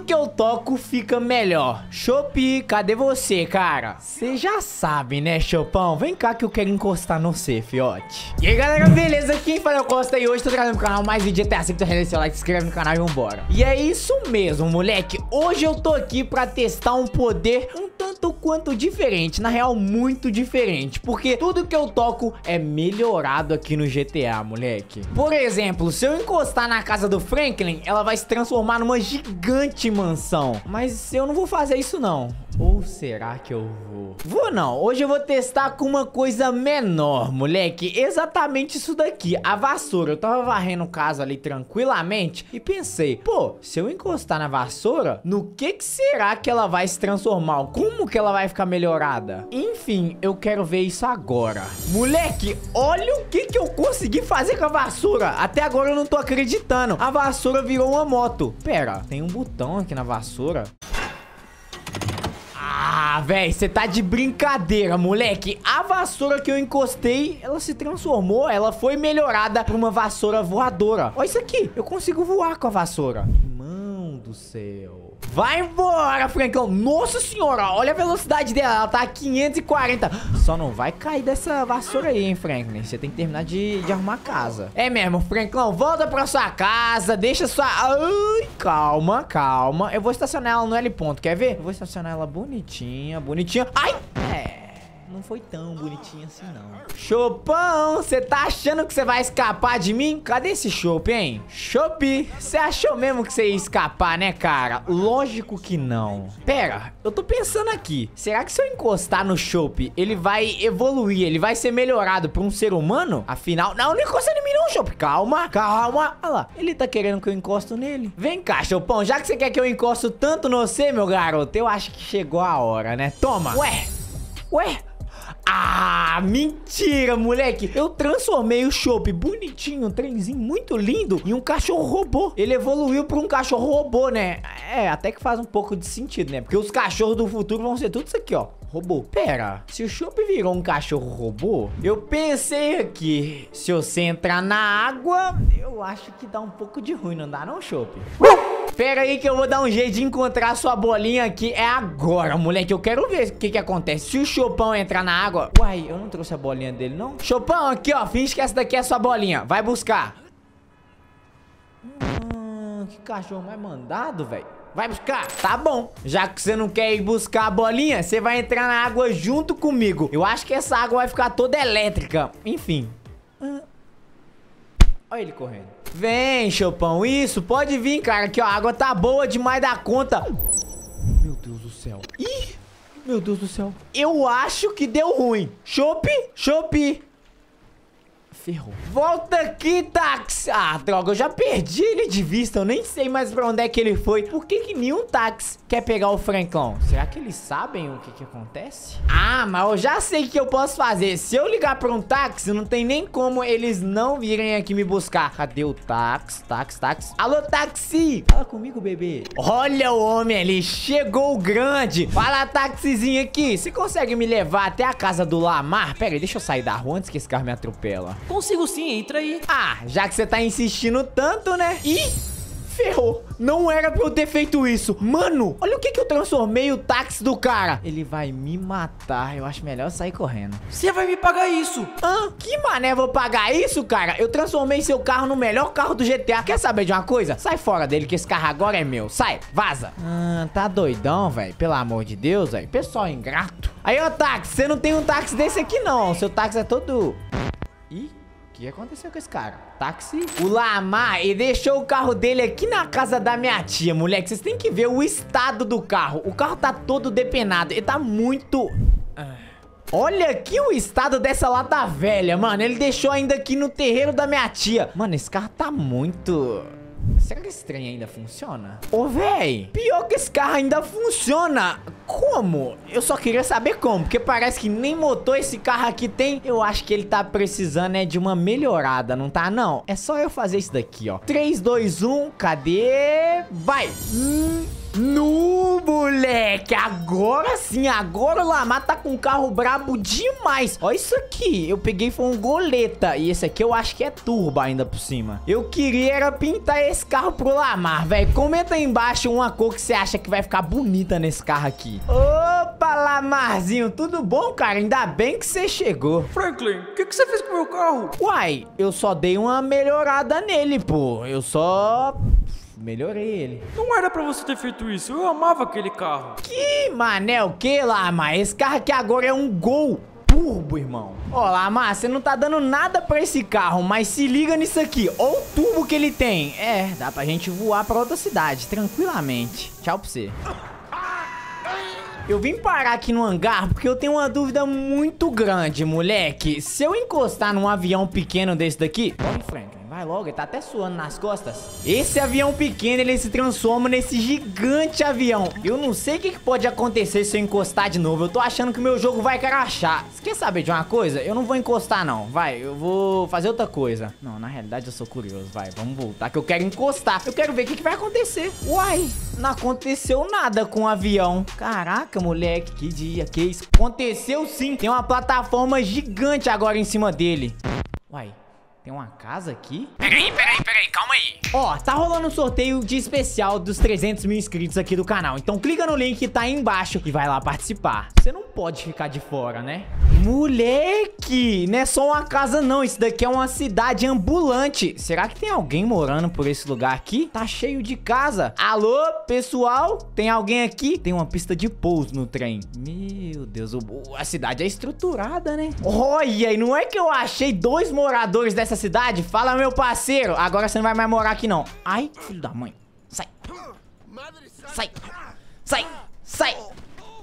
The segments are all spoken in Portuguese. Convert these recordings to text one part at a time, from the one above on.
que eu toco fica melhor. Chopi, cadê você, cara? Você já sabe, né, Chopão? Vem cá que eu quero encostar no C, fiote. E aí, galera, beleza? Quem fala eu Costa e hoje tô trazendo no canal mais vídeo até assim que tu seu like, se inscreve no canal e vambora. E é isso mesmo, moleque. Hoje eu tô aqui pra testar um poder um tanto quanto diferente. Na real, muito diferente. Porque tudo que eu toco é melhorado aqui no GTA, moleque. Por exemplo, se eu encostar na casa do Franklin, ela vai se transformar numa gigante mansão. Mas eu não vou fazer isso, não. Ou será que eu vou? Vou não. Hoje eu vou testar com uma coisa menor, moleque. Exatamente isso daqui. A vassoura. Eu tava varrendo casa ali tranquilamente e pensei, pô, se eu encostar na vassoura, no que que será que ela vai se transformar? Como que ela vai ficar melhorada? Enfim, eu quero ver isso agora. Moleque, olha o que que eu consegui fazer com a vassoura. Até agora eu não tô acreditando. A vassoura virou uma moto. Pera, tem um botão aqui na vassoura. Ah, velho, você tá de brincadeira, moleque. A vassoura que eu encostei, ela se transformou, ela foi melhorada pra uma vassoura voadora. Olha isso aqui, eu consigo voar com a vassoura. Mão do céu. Vai embora, Francão. Nossa senhora, olha a velocidade dela. Ela tá a 540. Só não vai cair dessa vassoura aí, hein, Franklin. Você tem que terminar de, de arrumar a casa. É mesmo, Franklin. Volta pra sua casa. Deixa sua... Ai, calma, calma. Eu vou estacionar ela no L ponto. Quer ver? Eu vou estacionar ela bonitinha, bonitinha. Ai! Não foi tão bonitinho assim, não. Chopão, você tá achando que você vai escapar de mim? Cadê esse chopp, hein? Chopp, você achou mesmo que você ia escapar, né, cara? Lógico que não. Pera, eu tô pensando aqui. Será que se eu encostar no chopp, ele vai evoluir, ele vai ser melhorado pra um ser humano? Afinal, não, não encosta em mim não, chopp. Calma, calma. Olha lá, ele tá querendo que eu encosto nele. Vem cá, Chopão, já que você quer que eu encosto tanto no você, meu garoto, eu acho que chegou a hora, né? Toma. Ué, ué, ah, mentira, moleque. Eu transformei o Chopp bonitinho, um trenzinho muito lindo, em um cachorro robô. Ele evoluiu pra um cachorro robô, né? É, até que faz um pouco de sentido, né? Porque os cachorros do futuro vão ser tudo isso aqui, ó. Robô. Pera, se o Chopp virou um cachorro robô, eu pensei aqui, se você entrar na água, eu acho que dá um pouco de ruim, não dá não, Chopp? Pera aí que eu vou dar um jeito de encontrar sua bolinha aqui. É agora, moleque. Eu quero ver o que que acontece. Se o Chopão entrar na água... Uai, eu não trouxe a bolinha dele, não? Chopão, aqui, ó. Finge que essa daqui é a sua bolinha. Vai buscar. Hum, que cachorro mais mandado, velho. Vai buscar. Tá bom. Já que você não quer ir buscar a bolinha, você vai entrar na água junto comigo. Eu acho que essa água vai ficar toda elétrica. Enfim. Olha ele correndo. Vem, Chopão. Isso, pode vir, cara. Aqui, ó. A água tá boa demais da conta. Meu Deus do céu. Ih, meu Deus do céu. Eu acho que deu ruim. Chope, chope. Ferrou. Volta aqui, táxi. Ah, droga, eu já perdi ele de vista. Eu nem sei mais pra onde é que ele foi. Por que que nenhum táxi quer pegar o Francão? Será que eles sabem o que que acontece? Ah, mas eu já sei o que eu posso fazer. Se eu ligar pra um táxi, não tem nem como eles não virem aqui me buscar. Cadê o táxi? Táxi, táxi. Alô, táxi. Fala comigo, bebê. Olha o homem ali. Chegou o grande. Fala, táxizinho aqui. Você consegue me levar até a casa do Lamar? Pera aí, deixa eu sair da rua antes que esse carro me atropela. Consigo sim, entra aí. Ah, já que você tá insistindo tanto, né? Ih, ferrou. Não era pra eu ter feito isso. Mano, olha o que que eu transformei o táxi do cara. Ele vai me matar. Eu acho melhor sair correndo. Você vai me pagar isso. Hã? Que mané vou pagar isso, cara? Eu transformei seu carro no melhor carro do GTA. Quer saber de uma coisa? Sai fora dele que esse carro agora é meu. Sai, vaza. Ah, tá doidão, velho. Pelo amor de Deus, velho. Pessoal ingrato. Aí, ô táxi, você não tem um táxi desse aqui, não. Seu táxi é todo... Que aconteceu com esse cara? Táxi? O Lamar, ele deixou o carro dele aqui na casa da minha tia, moleque. Vocês têm que ver o estado do carro. O carro tá todo depenado. Ele tá muito... Olha aqui o estado dessa lata velha, mano. Ele deixou ainda aqui no terreiro da minha tia. Mano, esse carro tá muito... Será que esse trem ainda funciona? Ô, véi, pior que esse carro ainda funciona. Como? Eu só queria saber como, porque parece que nem motor esse carro aqui tem. Eu acho que ele tá precisando é de uma melhorada, não tá não? É só eu fazer isso daqui, ó. 3, 2, 1, cadê? Vai! Hum. No, moleque, agora sim, agora o Lamar tá com um carro brabo demais. Olha isso aqui, eu peguei foi um goleta e esse aqui eu acho que é turbo ainda por cima. Eu queria era pintar esse carro pro Lamar, velho. Comenta aí embaixo uma cor que você acha que vai ficar bonita nesse carro aqui. Opa, Lamarzinho, tudo bom, cara? Ainda bem que você chegou. Franklin, o que, que você fez com o meu carro? Uai, eu só dei uma melhorada nele, pô. Eu só melhorei ele. Não era pra você ter feito isso, eu amava aquele carro. Que mané, o que, Lamar? Esse carro aqui agora é um gol turbo, irmão. Ó, Lamar, você não tá dando nada pra esse carro, mas se liga nisso aqui. Ó o turbo que ele tem. É, dá pra gente voar pra outra cidade, tranquilamente. Tchau pra você. Eu vim parar aqui no hangar porque eu tenho uma dúvida muito grande, moleque. Se eu encostar num avião pequeno desse daqui... Corre, Franklin. Vai logo, ele tá até suando nas costas. Esse avião pequeno, ele se transforma nesse gigante avião. Eu não sei o que, que pode acontecer se eu encostar de novo. Eu tô achando que o meu jogo vai crachar. Você quer saber de uma coisa? Eu não vou encostar, não. Vai, eu vou fazer outra coisa. Não, na realidade eu sou curioso. Vai, vamos voltar que eu quero encostar. Eu quero ver o que, que vai acontecer. Uai, não aconteceu nada com o avião. Caraca, moleque, que dia, que isso? Aconteceu sim. Tem uma plataforma gigante agora em cima dele. Uai, tem uma casa aqui? Peraí, peraí, peraí, calma aí. Ó, tá rolando um sorteio de especial dos 300 mil inscritos aqui do canal. Então clica no link que tá aí embaixo e vai lá participar. Você não pode ficar de fora, né? Moleque, não é só uma casa não, isso daqui é uma cidade ambulante. Será que tem alguém morando por esse lugar aqui? Tá cheio de casa. Alô, pessoal? Tem alguém aqui? Tem uma pista de pouso no trem. Meu Deus, a cidade é estruturada, né? Olha, e não é que eu achei dois moradores dessa cidade? Fala, meu parceiro. Agora você não vai mais morar aqui, não. Ai, filho da mãe. Sai. Sai. Sai. Sai.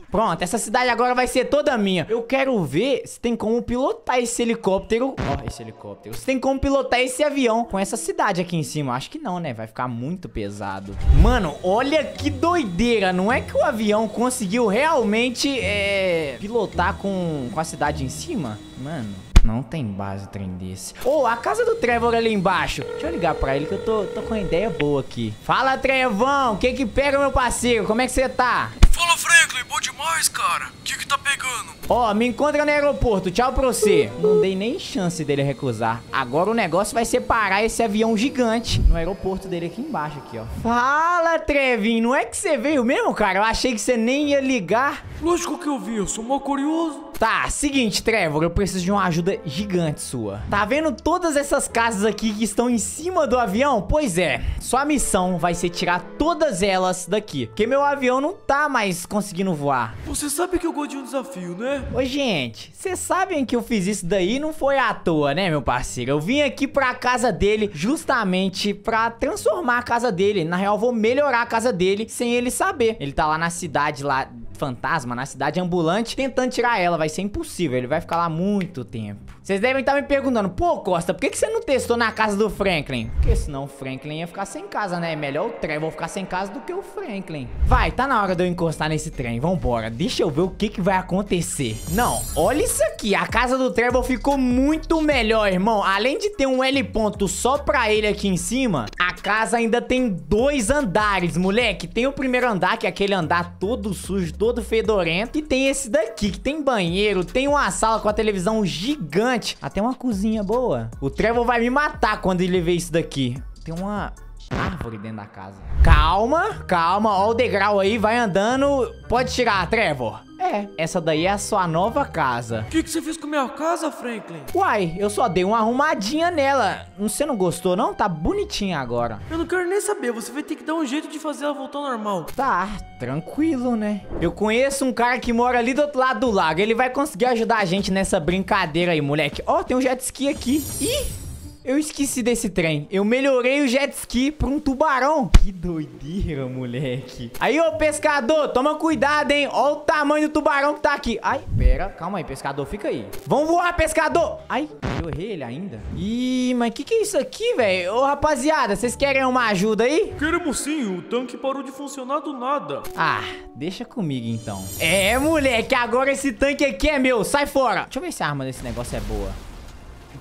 Pronto, essa cidade agora vai ser toda minha. Eu quero ver se tem como pilotar esse helicóptero. Ó, esse helicóptero. Se tem como pilotar esse avião com essa cidade aqui em cima. Acho que não, né? Vai ficar muito pesado. Mano, olha que doideira. Não é que o avião conseguiu realmente é, pilotar com, com a cidade em cima? Mano, não tem base trem desse. Ô, oh, a casa do Trevor ali embaixo. Deixa eu ligar pra ele que eu tô, tô com uma ideia boa aqui. Fala, Trevão. O que que pega, meu parceiro? Como é que você tá? Fala, Franklin. Bom demais, cara. O que que tá pegando? Ó, oh, me encontra no aeroporto. Tchau pra você. Não dei nem chance dele recusar. Agora o negócio vai ser parar esse avião gigante no aeroporto dele aqui embaixo, aqui, ó. Fala, Trevin. Não é que você veio mesmo, cara? Eu achei que você nem ia ligar. Lógico que eu vi. Eu sou mó curioso. Tá, seguinte, Trevor, eu preciso de uma ajuda gigante sua. Tá vendo todas essas casas aqui que estão em cima do avião? Pois é, sua missão vai ser tirar todas elas daqui. Porque meu avião não tá mais conseguindo voar. Você sabe que eu gosto de um desafio, né? Ô, gente, vocês sabem que eu fiz isso daí não foi à toa, né, meu parceiro? Eu vim aqui pra casa dele justamente pra transformar a casa dele. Na real, vou melhorar a casa dele sem ele saber. Ele tá lá na cidade lá fantasma na cidade ambulante tentando tirar ela. Vai ser impossível, ele vai ficar lá muito tempo. Vocês devem estar me perguntando, pô, Costa, por que, que você não testou na casa do Franklin? Porque senão o Franklin ia ficar sem casa, né? Melhor o Trevor ficar sem casa do que o Franklin. Vai, tá na hora de eu encostar nesse trem. Vambora, deixa eu ver o que, que vai acontecer. Não, olha isso aqui. A casa do Trevor ficou muito melhor, irmão. Além de ter um L ponto só pra ele aqui em cima, a casa ainda tem dois andares, moleque. Tem o primeiro andar, que é aquele andar todo sujo, todo fedorento. E tem esse daqui, que tem banheiro, tem uma sala com a televisão gigante até uma cozinha boa. O Trevor vai me matar quando ele ver isso daqui. Tem uma árvore dentro da casa. Calma, calma. Ó o degrau aí, vai andando. Pode tirar, Trevor. É, essa daí é a sua nova casa. O que, que você fez com a minha casa, Franklin? Uai, eu só dei uma arrumadinha nela. Você não gostou, não? Tá bonitinha agora. Eu não quero nem saber. Você vai ter que dar um jeito de fazer ela voltar ao normal. Tá, tranquilo, né? Eu conheço um cara que mora ali do outro lado do lago. Ele vai conseguir ajudar a gente nessa brincadeira aí, moleque. Ó, oh, tem um jet ski aqui. Ih! Eu esqueci desse trem. Eu melhorei o jet ski pra um tubarão. Que doideira, moleque. Aí, ô pescador, toma cuidado, hein? Olha o tamanho do tubarão que tá aqui. Ai, pera. Calma aí, pescador. Fica aí. Vamos voar, pescador. Ai, eu errei ele ainda. Ih, mas que que é isso aqui, velho? Ô, rapaziada, vocês querem uma ajuda aí? Queremos sim. O tanque parou de funcionar do nada. Ah, deixa comigo, então. É, moleque. Agora esse tanque aqui é meu. Sai fora. Deixa eu ver se a arma desse negócio é boa.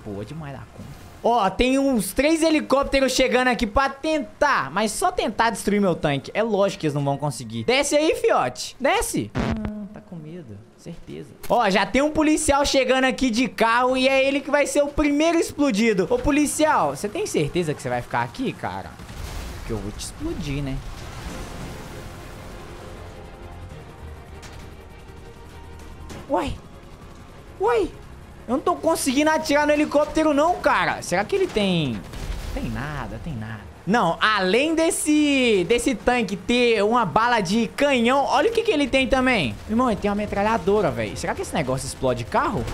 Boa demais da conta. Ó, tem uns três helicópteros chegando aqui pra tentar, mas só tentar destruir meu tanque. É lógico que eles não vão conseguir. Desce aí, fiote. Desce. Ah, tá com medo. Certeza. Ó, já tem um policial chegando aqui de carro e é ele que vai ser o primeiro explodido. Ô, policial, você tem certeza que você vai ficar aqui, cara? Porque eu vou te explodir, né? Uai. Uai. Eu não tô conseguindo atirar no helicóptero não, cara. Será que ele tem... Tem nada, tem nada. Não, além desse desse tanque ter uma bala de canhão, olha o que, que ele tem também. Irmão, ele tem uma metralhadora, velho. Será que esse negócio explode carro?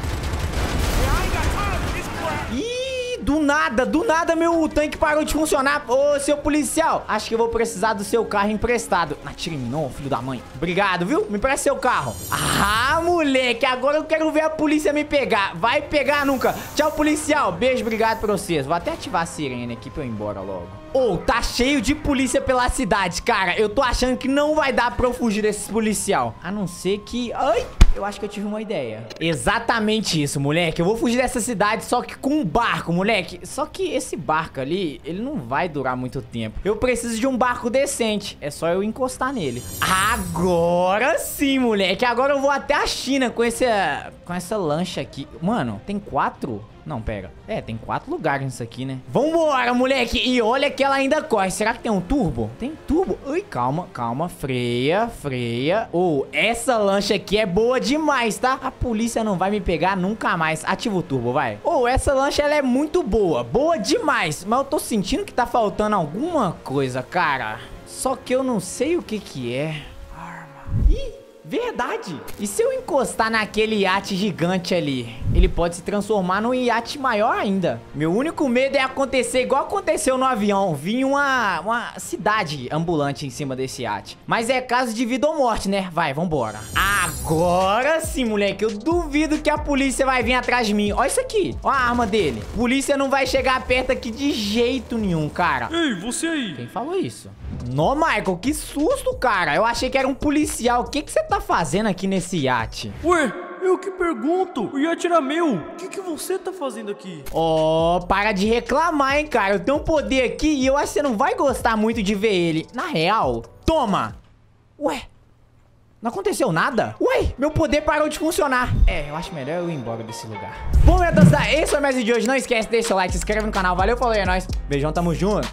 do nada, do nada meu tanque parou de funcionar. Ô, seu policial, acho que eu vou precisar do seu carro emprestado. Atire em mim não, filho da mãe. Obrigado, viu? Me presta seu carro. Ah, moleque, agora eu quero ver a polícia me pegar. Vai pegar nunca. Tchau, policial. Beijo, obrigado por vocês. Vou até ativar a sirene aqui pra eu ir embora logo. Ô, oh, tá cheio de polícia pela cidade, cara. Eu tô achando que não vai dar pra eu fugir desses policial. A não ser que... Ai... Eu acho que eu tive uma ideia. Exatamente isso, moleque. Eu vou fugir dessa cidade só que com um barco, moleque. Só que esse barco ali, ele não vai durar muito tempo. Eu preciso de um barco decente. É só eu encostar nele. Agora sim, moleque. Agora eu vou até a China com, esse, com essa lancha aqui. Mano, tem quatro não, pega. É, tem quatro lugares nisso aqui, né? Vambora, moleque. E olha que ela ainda corre. Será que tem um turbo? Tem turbo. Ui, calma, calma. Freia, freia. Ou, oh, essa lancha aqui é boa demais, tá? A polícia não vai me pegar nunca mais. Ativa o turbo, vai. Ou, oh, essa lancha, ela é muito boa. Boa demais. Mas eu tô sentindo que tá faltando alguma coisa, cara. Só que eu não sei o que que é. Arma. Ih! Verdade. E se eu encostar naquele iate gigante ali? Ele pode se transformar num iate maior ainda. Meu único medo é acontecer igual aconteceu no avião. Vir uma, uma cidade ambulante em cima desse iate. Mas é caso de vida ou morte, né? Vai, vambora. Agora sim, moleque. Eu duvido que a polícia vai vir atrás de mim. Olha isso aqui. Olha a arma dele. Polícia não vai chegar perto aqui de jeito nenhum, cara. Ei, você aí. Quem falou isso? Nó, Michael, que susto, cara. Eu achei que era um policial. O que, que você tá fazendo aqui nesse iate? Ué, eu que pergunto. O iate era meu. O que, que você tá fazendo aqui? Ó, oh, para de reclamar, hein, cara. Eu tenho um poder aqui e eu acho que você não vai gostar muito de ver ele. Na real, toma. Ué, não aconteceu nada? Ué, meu poder parou de funcionar. É, eu acho melhor eu ir embora desse lugar. Bom, meu Deus, esse foi mais vídeo de hoje. Não esquece de deixar o like, se inscreve no canal. Valeu, falou é nóis. Beijão, tamo junto.